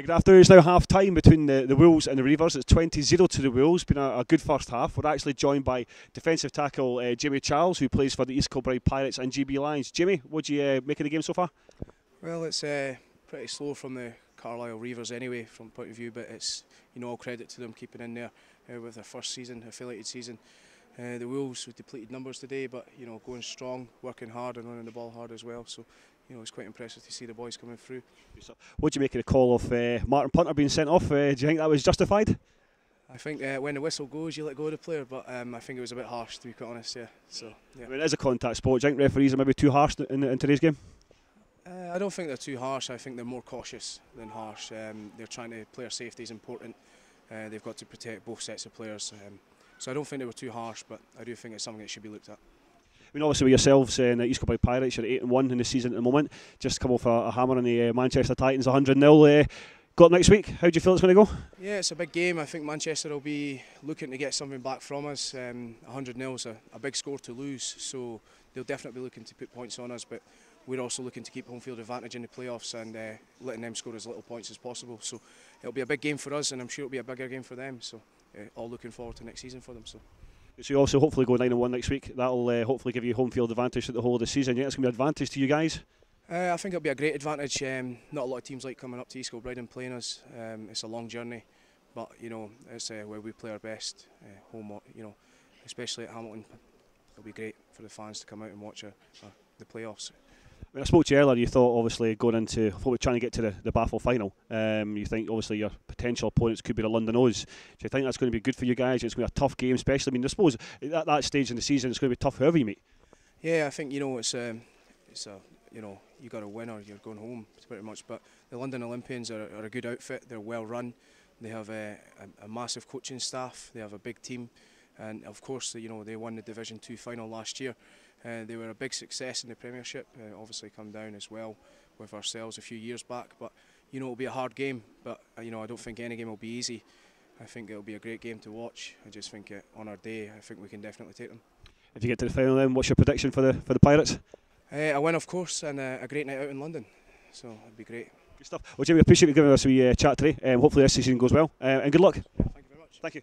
Good afternoon. It's now half time between the, the Wolves and the Reivers. It's 20 0 to the Wolves. Been a, a, good first half. We're actually joined by defensive tackle uh, Jamie Charles, who plays for the East Kilbride Pirates and GB Lions. Jimmy, what do you uh, make of the game so far? Well, it's uh, pretty slow from the Carlisle Reivers anyway, from point of view, but it's you know all credit to them keeping in there uh, with their first season, affiliated season. Uh, the Wolves with depleted numbers today, but you know going strong, working hard, and running the ball hard as well. So you know, it's quite impressive to see the boys coming through. What do you make of the call of uh, Martin Punter being sent off? Uh, do you think that was justified? I think uh, when the whistle goes, you let go of the player, but um, I think it was a bit harsh to be quite honest. Yeah. So yeah. I mean, it is a contact sport. Do you think referees are maybe too harsh in, in today's game? Uh, I don't think they're too harsh. I think they're more cautious than harsh. Um, they're trying to player safety is important. Uh, they've got to protect both sets of players. Um, so I don't think they were too harsh, but I do think it's something that should be looked at. I mean, obviously with yourselves uh, in the East Kilbride Pirates, you're eight and one in the season at the moment. Just come off a, a hammer on the uh, Manchester Titans, 100 0 uh, got next week. How do you feel it's going to go? Yeah, it's a big game. I think Manchester will be looking to get something back from us. Um, 100 0 is a, a, big score to lose, so they'll definitely be looking to put points on us. But we're also looking to keep home field advantage in the playoffs and uh, letting them score as little points as possible. So it'll be a big game for us, and I'm sure it'll be a bigger game for them. So uh, all looking forward to next season for them. So. So you also hopefully go 9 1 next week. That'll uh, hopefully give you home field advantage at the whole of the season. Yeah, it's going to be an advantage to you guys. Uh, I think it'll be a great advantage. Um, not a lot of teams like coming up to East Kilbride and playing us. Um, it's a long journey, but you know it's uh, where we play our best. Uh, home, you know, especially at Hamilton, it'll be great for the fans to come out and watch uh, the playoffs. When I spoke to you earlier, you thought obviously going into we're trying to get to the, the BAFL final. Um, you think obviously your potential opponents could be the London O's. Do you think that's going to be good for you guys? It's going to be a tough game, especially. I mean, I suppose at that stage in the season, it's going to be tough whoever you meet. Yeah, I think you know it's um, it's a you know you got a win or you're going home pretty much. But the London Olympians are, are a good outfit. They're well run. They have a, a, a massive coaching staff. They have a big team, and of course, you know they won the Division Two final last year. Uh, they were a big success in the Premiership. Uh, obviously, come down as well with ourselves a few years back. But you know, it'll be a hard game. But uh, you know, I don't think any game will be easy. I think it'll be a great game to watch. I just think uh, on our day, I think we can definitely take them. If you get to the final, then what's your prediction for the for the Pirates? Uh, a win, of course, and a great night out in London. So it'd be great. Good stuff. Well, Jimmy, appreciate you giving us a wee uh, chat today. Um, hopefully this season goes well, uh, and good luck. Yeah, thank you very much. Thank you.